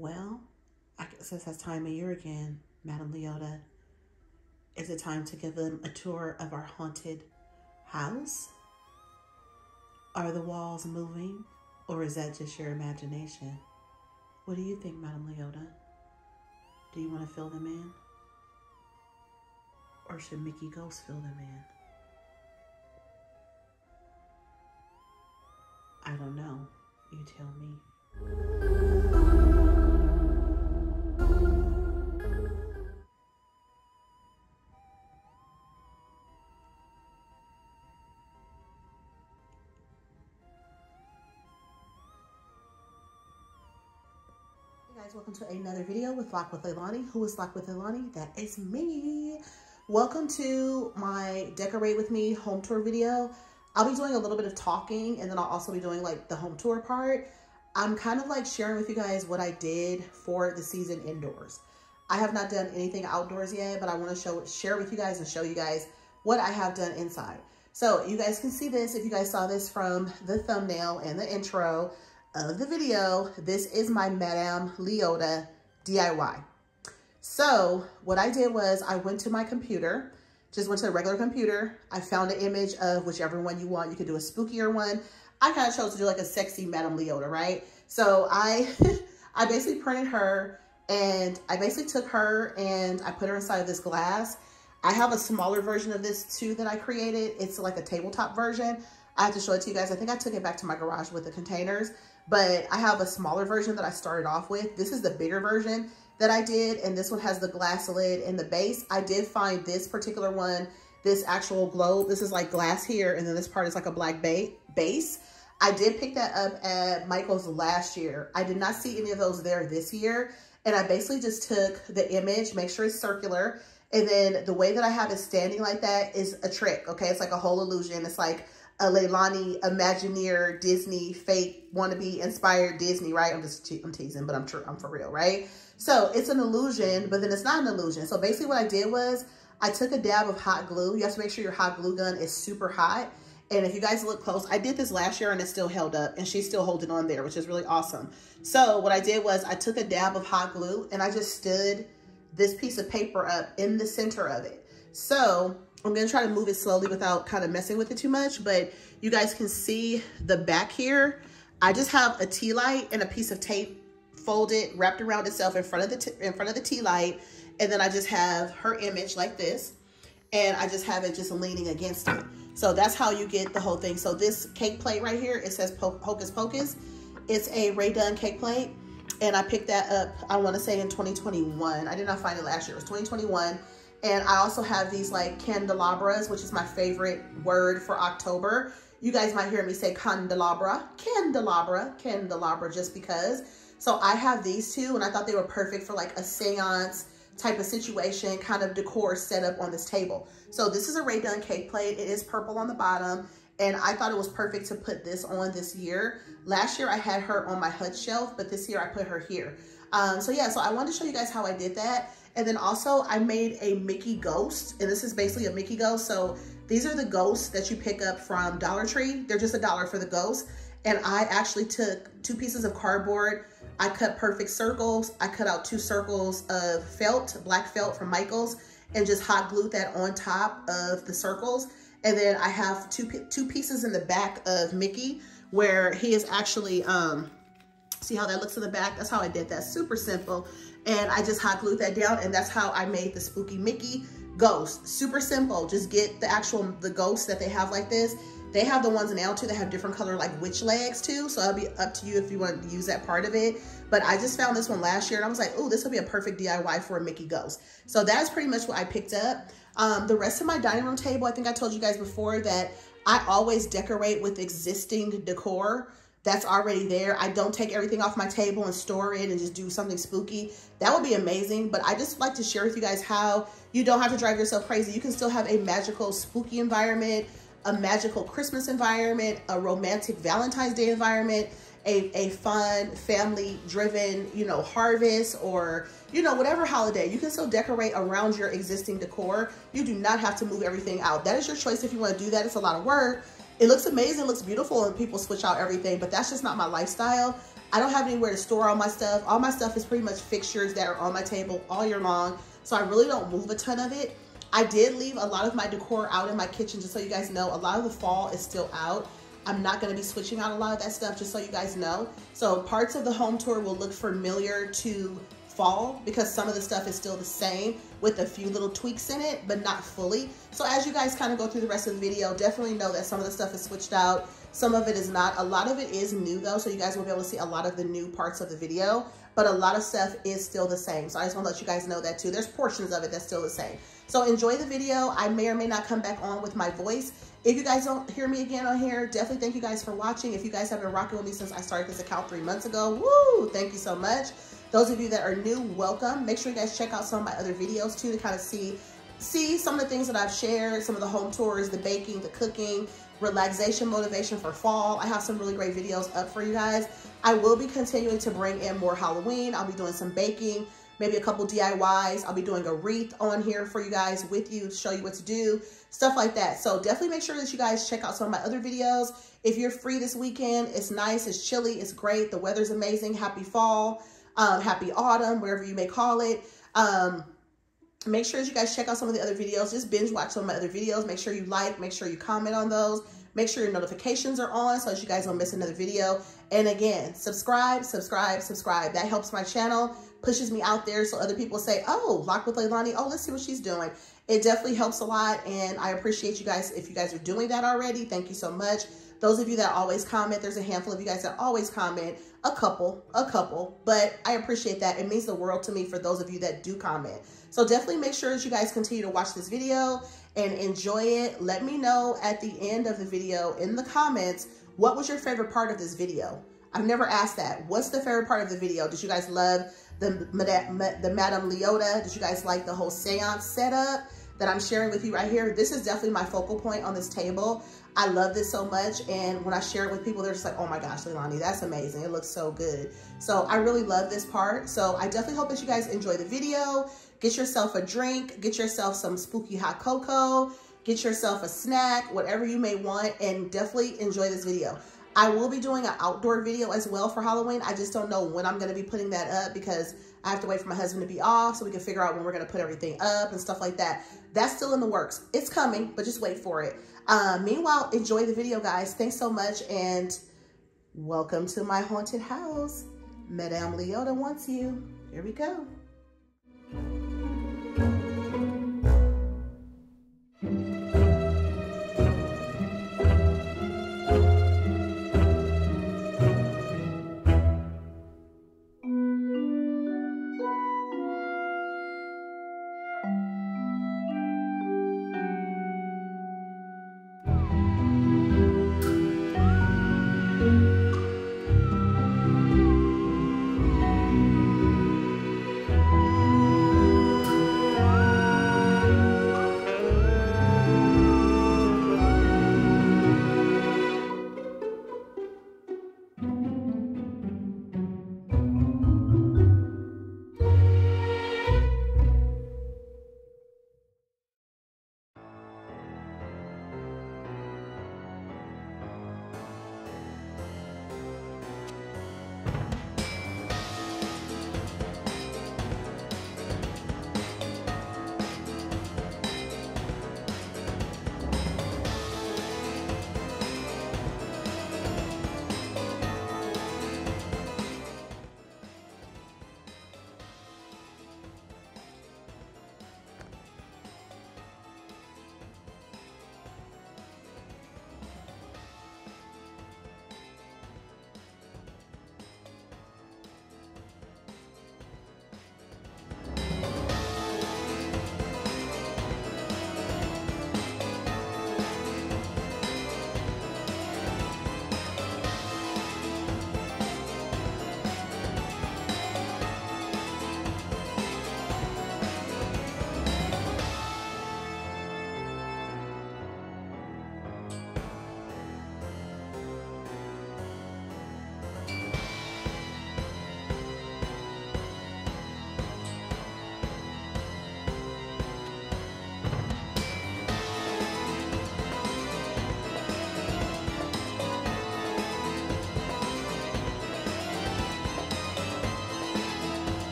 Well, I guess it's that time of year again, Madame Leota. Is it time to give them a tour of our haunted house? Are the walls moving or is that just your imagination? What do you think, Madame Leota? Do you want to fill them in? Or should Mickey Ghost fill them in? I don't know. You tell me. Another video with Locked with Leilani. Who is Locked with Leilani? That is me. Welcome to my Decorate With Me home tour video. I'll be doing a little bit of talking and then I'll also be doing like the home tour part. I'm kind of like sharing with you guys what I did for the season indoors. I have not done anything outdoors yet, but I want to show share with you guys and show you guys what I have done inside. So you guys can see this if you guys saw this from the thumbnail and the intro of the video. This is my Madame Leota DIY. So what I did was I went to my computer, just went to the regular computer. I found an image of whichever one you want. You could do a spookier one. I kind of chose to do like a sexy Madame Leota, right? So I, I basically printed her and I basically took her and I put her inside of this glass. I have a smaller version of this too that I created. It's like a tabletop version. I have to show it to you guys. I think I took it back to my garage with the containers, but I have a smaller version that I started off with. This is the bigger version that I did, and this one has the glass lid and the base. I did find this particular one, this actual globe. This is like glass here, and then this part is like a black ba base. I did pick that up at Michael's last year. I did not see any of those there this year. And I basically just took the image, make sure it's circular. And then the way that I have it standing like that is a trick, okay? It's like a whole illusion. It's like a Leilani Imagineer Disney fake wannabe inspired Disney, right? I'm just I'm teasing, but I'm true. I'm for real, right? So it's an illusion, but then it's not an illusion. So basically what I did was I took a dab of hot glue. You have to make sure your hot glue gun is super hot. And if you guys look close, I did this last year and it still held up and she's still holding on there, which is really awesome. So what I did was I took a dab of hot glue and I just stood this piece of paper up in the center of it. So I'm gonna try to move it slowly without kind of messing with it too much, but you guys can see the back here. I just have a tea light and a piece of tape folded, wrapped around itself in front of the in front of the tea light. And then I just have her image like this. And I just have it just leaning against it. So that's how you get the whole thing. So this cake plate right here, it says Hocus Pocus. It's a Rae Dunn cake plate. And I picked that up, I want to say in 2021. I did not find it last year. It was 2021. And I also have these like candelabras, which is my favorite word for October. You guys might hear me say candelabra, candelabra, candelabra, just because. So I have these two and I thought they were perfect for like a seance type of situation, kind of decor set up on this table. So this is a Rae Dunn cake plate. It is purple on the bottom. And I thought it was perfect to put this on this year. Last year I had her on my HUD shelf, but this year I put her here. Um, so yeah, so I wanted to show you guys how I did that. And then also I made a Mickey ghost, and this is basically a Mickey ghost. So these are the ghosts that you pick up from Dollar Tree. They're just a dollar for the ghost. And I actually took two pieces of cardboard. I cut perfect circles. I cut out two circles of felt, black felt from Michael's, and just hot glued that on top of the circles. And then I have two, two pieces in the back of Mickey where he is actually, um, see how that looks in the back? That's how I did that, super simple. And I just hot glued that down and that's how I made the spooky Mickey ghost. Super simple, just get the actual, the ghost that they have like this. They have the ones now too that have different color like witch legs too. So it'll be up to you if you want to use that part of it. But I just found this one last year and I was like, oh, this will be a perfect DIY for a Mickey ghost. So that's pretty much what I picked up. Um, the rest of my dining room table, I think I told you guys before that I always decorate with existing decor that's already there. I don't take everything off my table and store it and just do something spooky. That would be amazing. But I just like to share with you guys how you don't have to drive yourself crazy. You can still have a magical, spooky environment, a magical Christmas environment, a romantic Valentine's Day environment, a, a fun family driven, you know, harvest or, you know, whatever holiday, you can still decorate around your existing decor. You do not have to move everything out. That is your choice if you want to do that. It's a lot of work. It looks amazing, it looks beautiful, and people switch out everything, but that's just not my lifestyle. I don't have anywhere to store all my stuff. All my stuff is pretty much fixtures that are on my table all year long. So I really don't move a ton of it. I did leave a lot of my decor out in my kitchen, just so you guys know. A lot of the fall is still out. I'm not gonna be switching out a lot of that stuff, just so you guys know. So parts of the home tour will look familiar to fall because some of the stuff is still the same with a few little tweaks in it, but not fully. So as you guys kind of go through the rest of the video, definitely know that some of the stuff is switched out. Some of it is not. A lot of it is new though, so you guys will be able to see a lot of the new parts of the video, but a lot of stuff is still the same. So I just wanna let you guys know that too. There's portions of it that's still the same. So enjoy the video. I may or may not come back on with my voice. If you guys don't hear me again on here, definitely thank you guys for watching. If you guys have been rocking with me since I started this account three months ago, woo, thank you so much. Those of you that are new, welcome. Make sure you guys check out some of my other videos too to kind of see see some of the things that I've shared, some of the home tours, the baking, the cooking, relaxation motivation for fall. I have some really great videos up for you guys. I will be continuing to bring in more Halloween. I'll be doing some baking, maybe a couple DIYs. I'll be doing a wreath on here for you guys with you, show you what to do, stuff like that. So definitely make sure that you guys check out some of my other videos. If you're free this weekend, it's nice, it's chilly, it's great. The weather's amazing. Happy fall, um, happy autumn, wherever you may call it. Um, make sure that you guys check out some of the other videos. Just binge watch some of my other videos. Make sure you like, make sure you comment on those. Make sure your notifications are on so that you guys don't miss another video. And again, subscribe, subscribe, subscribe. That helps my channel, pushes me out there so other people say, oh, Locked with Leilani, oh, let's see what she's doing. It definitely helps a lot. And I appreciate you guys if you guys are doing that already. Thank you so much. Those of you that always comment, there's a handful of you guys that always comment, a couple, a couple, but I appreciate that. It means the world to me for those of you that do comment. So definitely make sure that you guys continue to watch this video and enjoy it. Let me know at the end of the video in the comments, what was your favorite part of this video? I've never asked that. What's the favorite part of the video? Did you guys love the, the Madame Leota? Did you guys like the whole seance setup that I'm sharing with you right here? This is definitely my focal point on this table. I love this so much. And when I share it with people, they're just like, oh my gosh, Leilani, that's amazing. It looks so good. So I really love this part. So I definitely hope that you guys enjoy the video. Get yourself a drink, get yourself some spooky hot cocoa, get yourself a snack, whatever you may want, and definitely enjoy this video. I will be doing an outdoor video as well for Halloween. I just don't know when I'm going to be putting that up because I have to wait for my husband to be off so we can figure out when we're going to put everything up and stuff like that. That's still in the works. It's coming, but just wait for it. Uh, meanwhile, enjoy the video, guys. Thanks so much, and welcome to my haunted house. Madame Leota wants you. Here we go.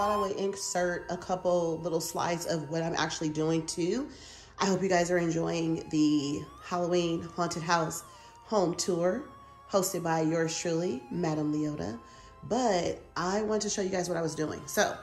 Thought I would insert a couple little slides of what I'm actually doing too. I hope you guys are enjoying the Halloween Haunted House home tour hosted by yours truly, Madame Leota. But I want to show you guys what I was doing. So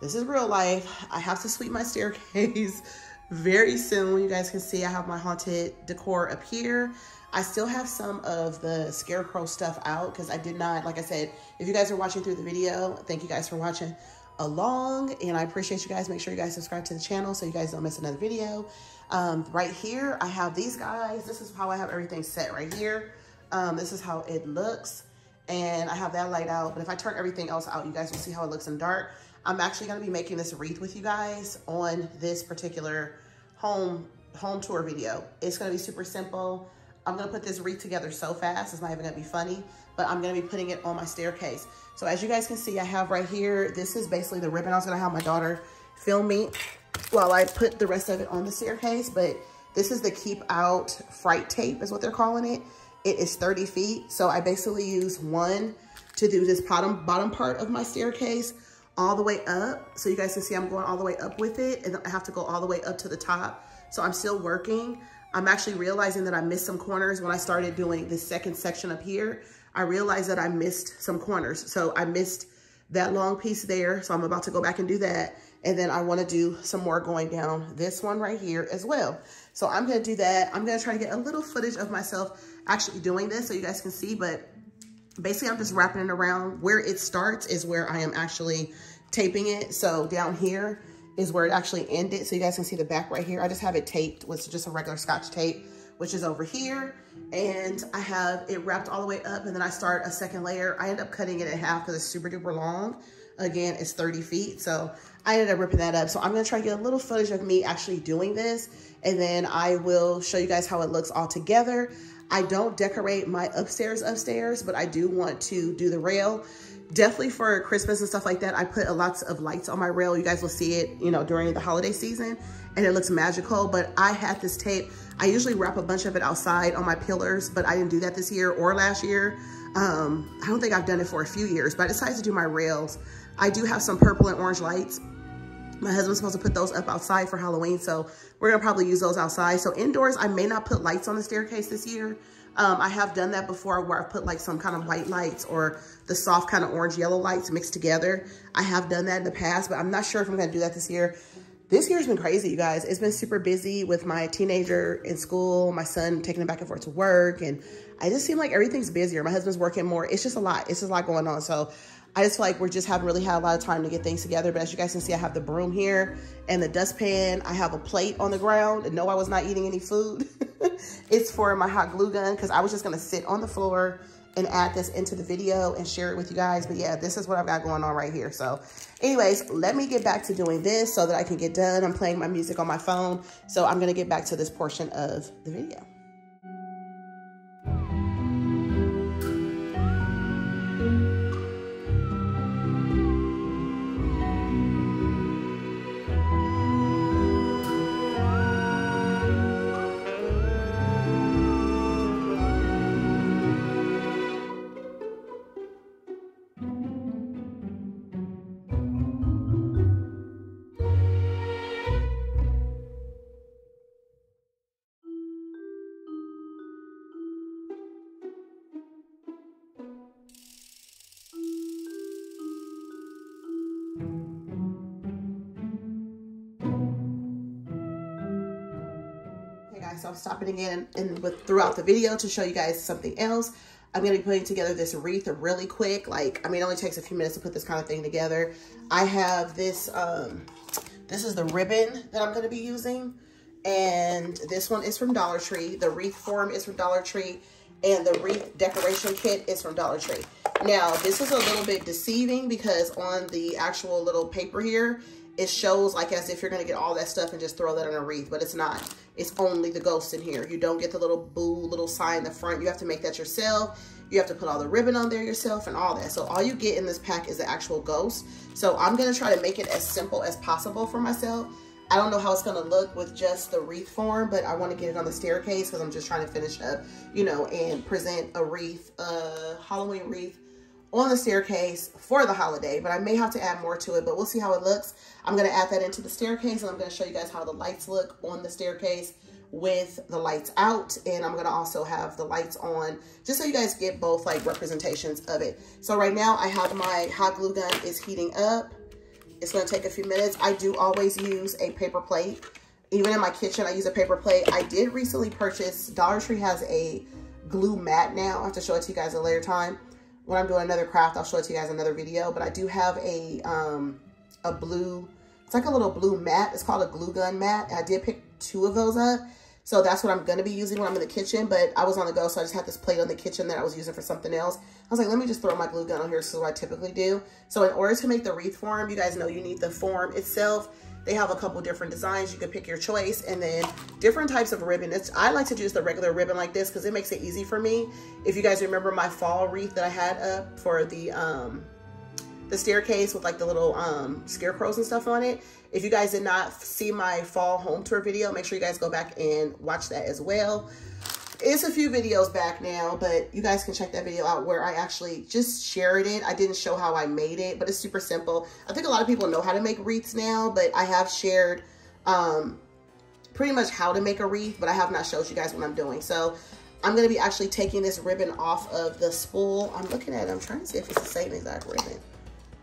this is real life. I have to sweep my staircase very soon. You guys can see I have my haunted decor up here. I still have some of the scarecrow stuff out because I did not, like I said, if you guys are watching through the video, thank you guys for watching along and I appreciate you guys. Make sure you guys subscribe to the channel so you guys don't miss another video. Um, right here, I have these guys. This is how I have everything set right here. Um, this is how it looks and I have that light out. But if I turn everything else out, you guys will see how it looks in dark. I'm actually gonna be making this wreath with you guys on this particular home home tour video. It's gonna be super simple. I'm gonna put this wreath together so fast, it's not even gonna be funny, but I'm gonna be putting it on my staircase. So as you guys can see, I have right here, this is basically the ribbon I was gonna have my daughter film me while I put the rest of it on the staircase, but this is the keep out fright tape is what they're calling it. It is 30 feet. So I basically use one to do this bottom, bottom part of my staircase all the way up. So you guys can see I'm going all the way up with it and I have to go all the way up to the top. So I'm still working. I'm actually realizing that I missed some corners when I started doing the second section up here. I realized that I missed some corners. So I missed that long piece there. So I'm about to go back and do that. And then I want to do some more going down this one right here as well. So I'm going to do that. I'm going to try to get a little footage of myself actually doing this so you guys can see, but basically I'm just wrapping it around. Where it starts is where I am actually taping it. So down here is where it actually ended. So you guys can see the back right here. I just have it taped with just a regular scotch tape, which is over here. And I have it wrapped all the way up and then I start a second layer. I end up cutting it in half because it's super duper long. Again, it's 30 feet. So I ended up ripping that up. So I'm gonna try to get a little footage of me actually doing this. And then I will show you guys how it looks all together. I don't decorate my upstairs upstairs, but I do want to do the rail. Definitely for Christmas and stuff like that, I put a lots of lights on my rail. You guys will see it, you know, during the holiday season and it looks magical, but I had this tape. I usually wrap a bunch of it outside on my pillars, but I didn't do that this year or last year. Um, I don't think I've done it for a few years, but I decided to do my rails. I do have some purple and orange lights. My husband's supposed to put those up outside for Halloween, so we're gonna probably use those outside. So indoors, I may not put lights on the staircase this year. Um, I have done that before where I've put like some kind of white lights or the soft kind of orange yellow lights mixed together. I have done that in the past, but I'm not sure if I'm gonna do that this year. This year's been crazy, you guys. It's been super busy with my teenager in school, my son taking him back and forth to work, and I just seem like everything's busier. My husband's working more. It's just a lot. It's just a lot going on. So I just feel like we're just haven't really had a lot of time to get things together. But as you guys can see, I have the broom here and the dustpan. I have a plate on the ground. And no, I was not eating any food. it's for my hot glue gun because I was just going to sit on the floor and add this into the video and share it with you guys. But yeah, this is what I've got going on right here. So anyways, let me get back to doing this so that I can get done. I'm playing my music on my phone. So I'm going to get back to this portion of the video. So I'm stopping again and with throughout the video to show you guys something else. I'm going to be putting together this wreath really quick. Like, I mean, it only takes a few minutes to put this kind of thing together. I have this, um, this is the ribbon that I'm going to be using. And this one is from Dollar Tree. The wreath form is from Dollar Tree. And the wreath decoration kit is from Dollar Tree. Now, this is a little bit deceiving because on the actual little paper here, it shows like as if you're going to get all that stuff and just throw that on a wreath, but it's not. It's only the ghost in here. You don't get the little boo little sign in the front. You have to make that yourself. You have to put all the ribbon on there yourself and all that. So all you get in this pack is the actual ghost. So I'm going to try to make it as simple as possible for myself. I don't know how it's going to look with just the wreath form, but I want to get it on the staircase because I'm just trying to finish up, you know, and present a wreath, a Halloween wreath on the staircase for the holiday, but I may have to add more to it, but we'll see how it looks. I'm gonna add that into the staircase and I'm gonna show you guys how the lights look on the staircase with the lights out. And I'm gonna also have the lights on just so you guys get both like representations of it. So right now I have my hot glue gun is heating up. It's gonna take a few minutes. I do always use a paper plate. Even in my kitchen, I use a paper plate. I did recently purchase, Dollar Tree has a glue mat now. I have to show it to you guys a later time when I'm doing another craft, I'll show it to you guys another video, but I do have a, um, a blue, it's like a little blue mat. It's called a glue gun mat. I did pick two of those up. So that's what I'm going to be using when I'm in the kitchen, but I was on the go, so I just had this plate on the kitchen that I was using for something else. I was like, let me just throw my glue gun on here. This is what I typically do. So in order to make the wreath form, you guys know you need the form itself. They have a couple different designs. You can pick your choice and then different types of ribbon. It's, I like to use the regular ribbon like this because it makes it easy for me. If you guys remember my fall wreath that I had up for the, um, the staircase with like the little um, scarecrows and stuff on it. If you guys did not see my fall home tour video, make sure you guys go back and watch that as well. It's a few videos back now, but you guys can check that video out where I actually just shared it. I didn't show how I made it, but it's super simple. I think a lot of people know how to make wreaths now, but I have shared um, pretty much how to make a wreath, but I have not showed you guys what I'm doing. So I'm to be actually taking this ribbon off of the spool. I'm looking at it. I'm trying to see if it's the same exact ribbon.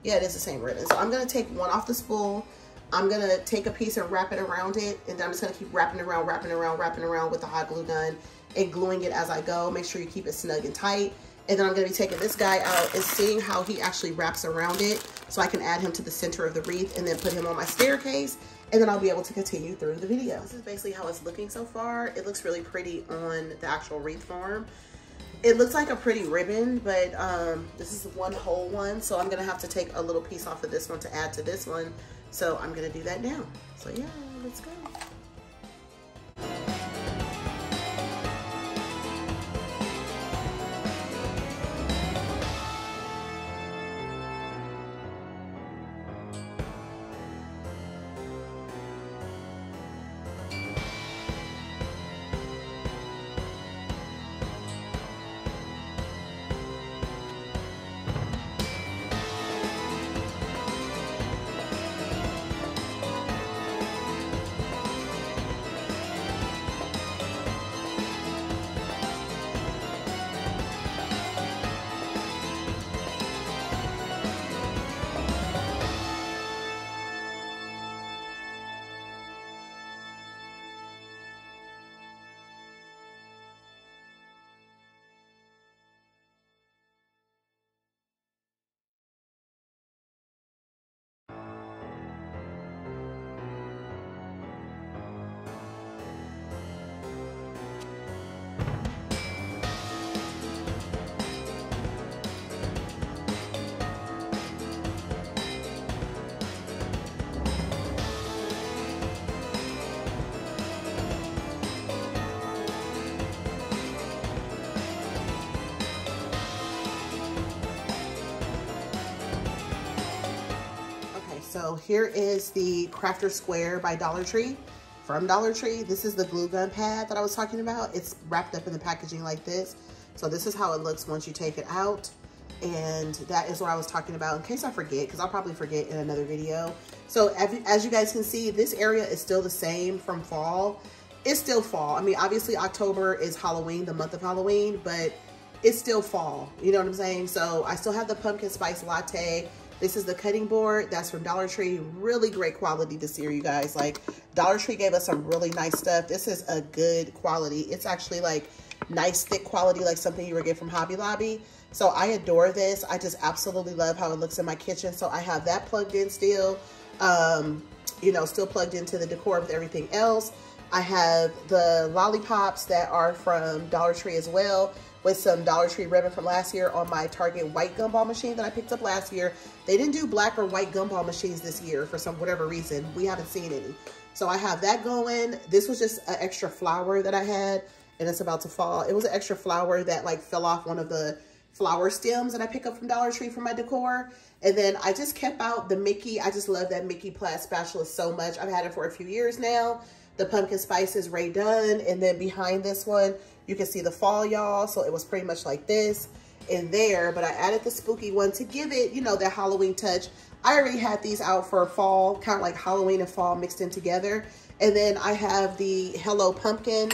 Yeah, it is the same ribbon. So I'm going to take one off the spool. I'm going to take a piece and wrap it around it. And then I'm just going to keep wrapping around, wrapping around, wrapping around with the hot glue gun and gluing it as I go. Make sure you keep it snug and tight. And then I'm gonna be taking this guy out and seeing how he actually wraps around it so I can add him to the center of the wreath and then put him on my staircase and then I'll be able to continue through the video. This is basically how it's looking so far. It looks really pretty on the actual wreath form. It looks like a pretty ribbon, but um, this is one whole one. So I'm gonna have to take a little piece off of this one to add to this one. So I'm gonna do that now. So yeah, let's go. So here is the Crafter Square by Dollar Tree, from Dollar Tree. This is the glue gun pad that I was talking about. It's wrapped up in the packaging like this. So this is how it looks once you take it out. And that is what I was talking about in case I forget, because I'll probably forget in another video. So as you guys can see, this area is still the same from fall. It's still fall. I mean, obviously October is Halloween, the month of Halloween, but it's still fall. You know what I'm saying? So I still have the pumpkin spice latte. This is the cutting board. That's from Dollar Tree. Really great quality this year, you guys. Like, Dollar Tree gave us some really nice stuff. This is a good quality. It's actually, like, nice, thick quality, like something you would get from Hobby Lobby. So I adore this. I just absolutely love how it looks in my kitchen. So I have that plugged in still, um, you know, still plugged into the decor with everything else. I have the lollipops that are from Dollar Tree as well with some Dollar Tree ribbon from last year on my Target white gumball machine that I picked up last year. They didn't do black or white gumball machines this year for some whatever reason. We haven't seen any. So I have that going. This was just an extra flower that I had and it's about to fall. It was an extra flower that like fell off one of the flower stems that I pick up from Dollar Tree for my decor. And then I just kept out the Mickey. I just love that Mickey plaid spatula so much. I've had it for a few years now. The pumpkin spice is Rae Dunn. And then behind this one, you can see the fall, y'all. So it was pretty much like this. in there, but I added the spooky one to give it, you know, that Halloween touch. I already had these out for fall, kind of like Halloween and fall mixed in together. And then I have the Hello Pumpkin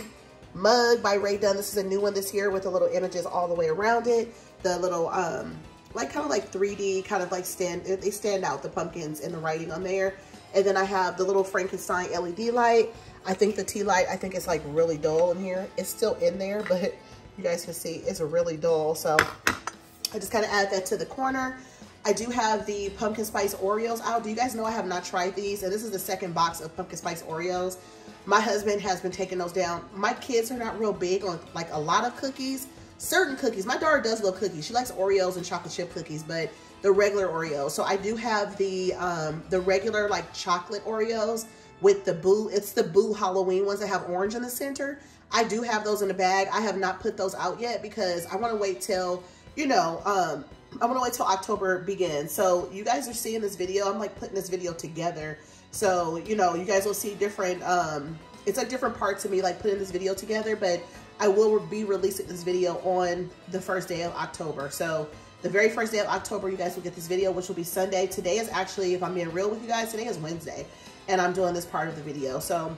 mug by Rae Dunn. This is a new one this year with the little images all the way around it. The little, um, like kind of like 3D, kind of like stand, they stand out, the pumpkins and the writing on there. And then I have the little Frankenstein LED light. I think the tea light, I think it's like really dull in here. It's still in there, but you guys can see it's really dull. So I just kind of add that to the corner. I do have the pumpkin spice Oreos out. Do you guys know I have not tried these? And this is the second box of pumpkin spice Oreos. My husband has been taking those down. My kids are not real big on like a lot of cookies. Certain cookies. My daughter does love cookies. She likes Oreos and chocolate chip cookies, but the regular Oreos. So I do have the um, the regular like chocolate Oreos with the boo. It's the boo Halloween ones that have orange in the center. I do have those in the bag. I have not put those out yet because I want to wait till, you know, um, I want to wait till October begins. So you guys are seeing this video. I'm like putting this video together. So, you know, you guys will see different, um, it's like different parts of me like putting this video together, but I will be releasing this video on the first day of October. So the very first day of October, you guys will get this video, which will be Sunday. Today is actually, if I'm being real with you guys, today is Wednesday, and I'm doing this part of the video. So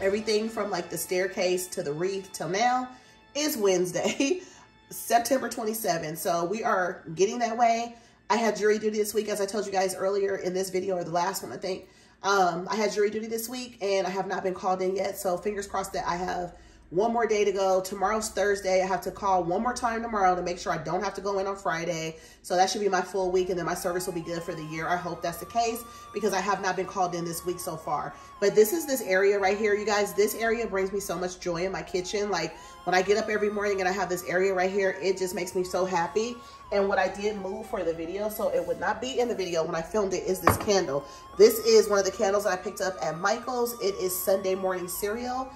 everything from like the staircase to the wreath till now is Wednesday, September 27th. So we are getting that way. I had jury duty this week, as I told you guys earlier in this video, or the last one, I think. Um, I had jury duty this week, and I have not been called in yet. So fingers crossed that I have one more day to go. Tomorrow's Thursday. I have to call one more time tomorrow to make sure I don't have to go in on Friday. So that should be my full week and then my service will be good for the year. I hope that's the case because I have not been called in this week so far. But this is this area right here, you guys. This area brings me so much joy in my kitchen. Like when I get up every morning and I have this area right here, it just makes me so happy. And what I did move for the video, so it would not be in the video when I filmed it, is this candle. This is one of the candles that I picked up at Michael's. It is Sunday morning cereal.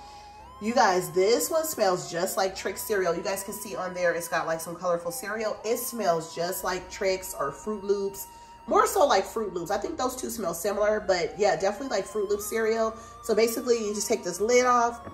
You guys, this one smells just like Trix cereal. You guys can see on there, it's got like some colorful cereal. It smells just like Trix or Froot Loops. More so like Froot Loops. I think those two smell similar, but yeah, definitely like Froot Loops cereal. So basically, you just take this lid off,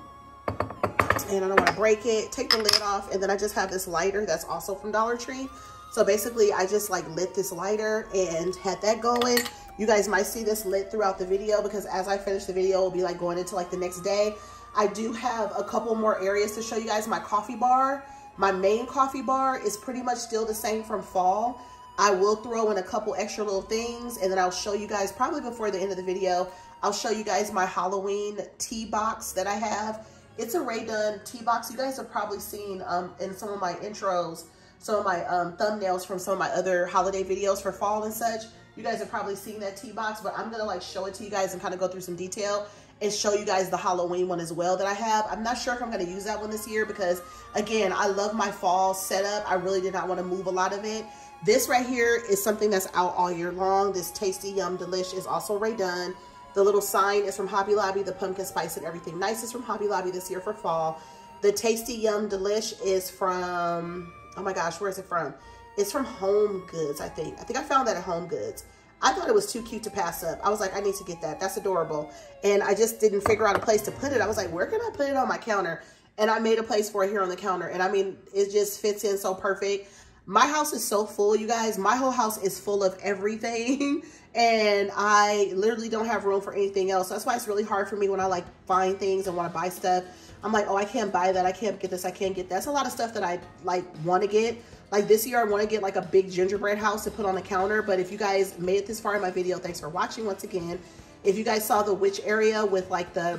and I don't want to break it. Take the lid off, and then I just have this lighter that's also from Dollar Tree. So basically, I just like lit this lighter and had that going. You guys might see this lit throughout the video because as I finish the video, it'll be like going into like the next day. I do have a couple more areas to show you guys. My coffee bar, my main coffee bar is pretty much still the same from fall. I will throw in a couple extra little things and then I'll show you guys probably before the end of the video. I'll show you guys my Halloween tea box that I have. It's a Rae Dunn tea box. You guys have probably seen um, in some of my intros, some of my um, thumbnails from some of my other holiday videos for fall and such. You guys have probably seen that tea box, but I'm gonna like show it to you guys and kind of go through some detail and show you guys the Halloween one as well that I have. I'm not sure if I'm going to use that one this year because, again, I love my fall setup. I really did not want to move a lot of it. This right here is something that's out all year long. This Tasty Yum Delish is also Rae Dunn. The little sign is from Hobby Lobby. The pumpkin spice and everything nice is from Hobby Lobby this year for fall. The Tasty Yum Delish is from, oh my gosh, where is it from? It's from Home Goods, I think. I think I found that at Home Goods. I thought it was too cute to pass up. I was like, I need to get that. That's adorable. And I just didn't figure out a place to put it. I was like, where can I put it on my counter? And I made a place for it here on the counter. And I mean, it just fits in so perfect. My house is so full, you guys. My whole house is full of everything. and I literally don't have room for anything else. That's why it's really hard for me when I like find things and want to buy stuff. I'm like, oh, I can't buy that. I can't get this. I can't get that. That's a lot of stuff that I like want to get like this year, I want to get like a big gingerbread house to put on the counter. But if you guys made it this far in my video, thanks for watching once again. If you guys saw the witch area with like the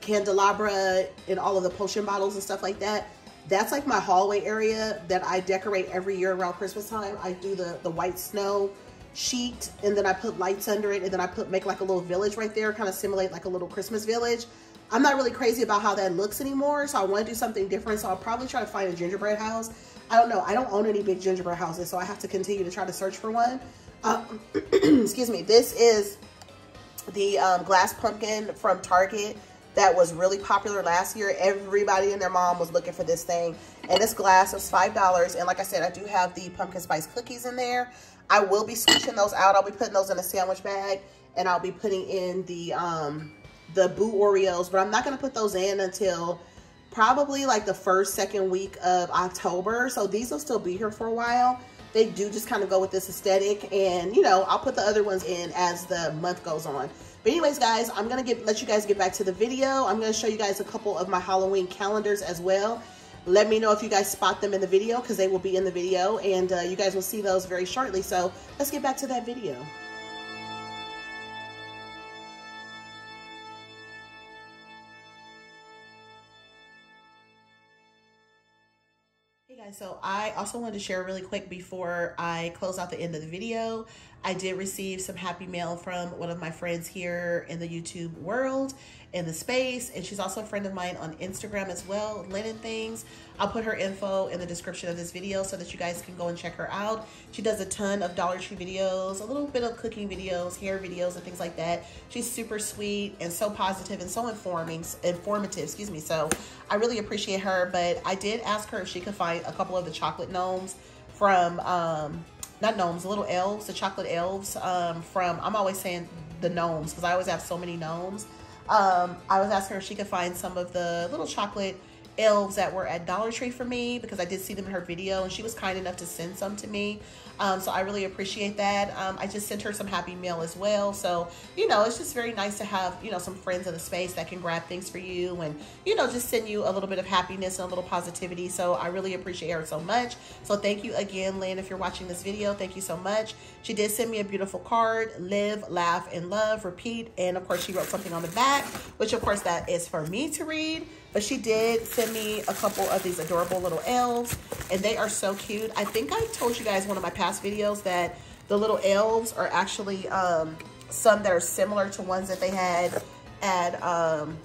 candelabra and all of the potion bottles and stuff like that, that's like my hallway area that I decorate every year around Christmas time. I do the, the white snow sheet and then I put lights under it and then I put make like a little village right there, kind of simulate like a little Christmas village. I'm not really crazy about how that looks anymore, so I want to do something different. So I'll probably try to find a gingerbread house I don't know. I don't own any big gingerbread houses, so I have to continue to try to search for one. Um, excuse me. This is the um, glass pumpkin from Target that was really popular last year. Everybody and their mom was looking for this thing. And this glass was $5. And like I said, I do have the pumpkin spice cookies in there. I will be switching those out. I'll be putting those in a sandwich bag. And I'll be putting in the, um, the Boo Oreos. But I'm not going to put those in until probably like the first, second week of October. So these will still be here for a while. They do just kind of go with this aesthetic. And, you know, I'll put the other ones in as the month goes on. But anyways, guys, I'm going to get let you guys get back to the video. I'm going to show you guys a couple of my Halloween calendars as well. Let me know if you guys spot them in the video because they will be in the video. And uh, you guys will see those very shortly. So let's get back to that video. Guys, so I also wanted to share really quick before I close out the end of the video. I did receive some happy mail from one of my friends here in the YouTube world, in the space, and she's also a friend of mine on Instagram as well, Linen Things. I'll put her info in the description of this video so that you guys can go and check her out. She does a ton of Dollar Tree videos, a little bit of cooking videos, hair videos, and things like that. She's super sweet and so positive and so informing, informative, excuse me. So I really appreciate her, but I did ask her if she could find a couple of the chocolate gnomes from um, not gnomes, little elves, the chocolate elves um, from, I'm always saying the gnomes because I always have so many gnomes. Um, I was asking her if she could find some of the little chocolate elves that were at Dollar Tree for me because I did see them in her video and she was kind enough to send some to me. Um, so I really appreciate that. Um, I just sent her some happy mail as well. So, you know, it's just very nice to have, you know, some friends in the space that can grab things for you and, you know, just send you a little bit of happiness and a little positivity. So I really appreciate her so much. So thank you again, Lynn, if you're watching this video. Thank you so much. She did send me a beautiful card, live, laugh, and love, repeat. And of course, she wrote something on the back, which of course that is for me to read. But she did send me a couple of these adorable little elves, and they are so cute. I think I told you guys one of my past videos that the little elves are actually um, some that are similar to ones that they had at um,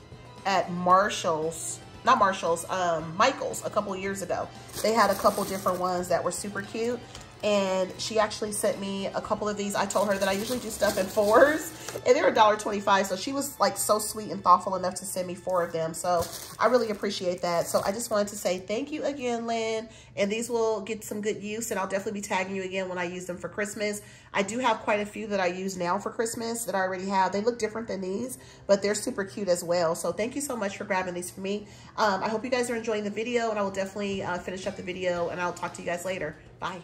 at Marshall's, not Marshall's, um, Michael's a couple years ago. They had a couple different ones that were super cute and she actually sent me a couple of these. I told her that I usually do stuff in fours, and they're $1.25, so she was like so sweet and thoughtful enough to send me four of them, so I really appreciate that. So I just wanted to say thank you again, Lynn, and these will get some good use, and I'll definitely be tagging you again when I use them for Christmas. I do have quite a few that I use now for Christmas that I already have. They look different than these, but they're super cute as well, so thank you so much for grabbing these for me. Um, I hope you guys are enjoying the video, and I will definitely uh, finish up the video, and I'll talk to you guys later. Bye.